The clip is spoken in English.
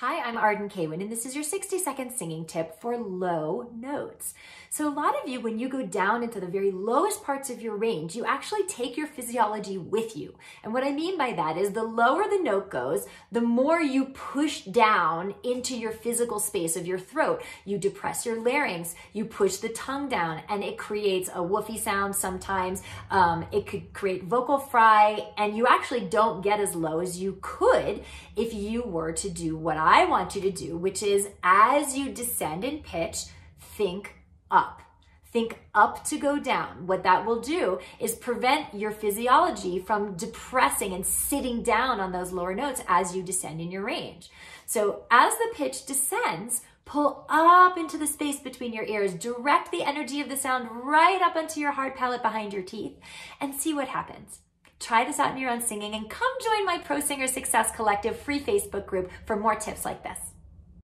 Hi, I'm Arden Kaywin, and this is your 60 second singing tip for low notes. So, a lot of you, when you go down into the very lowest parts of your range, you actually take your physiology with you. And what I mean by that is the lower the note goes, the more you push down into your physical space of your throat. You depress your larynx, you push the tongue down, and it creates a woofy sound sometimes. Um, it could create vocal fry, and you actually don't get as low as you could if you were to do what I want you to do, which is as you descend in pitch, think up. Think up to go down. What that will do is prevent your physiology from depressing and sitting down on those lower notes as you descend in your range. So as the pitch descends, pull up into the space between your ears, direct the energy of the sound right up onto your hard palate behind your teeth, and see what happens. Try this out in your own singing and come join my Pro Singer Success Collective free Facebook group for more tips like this.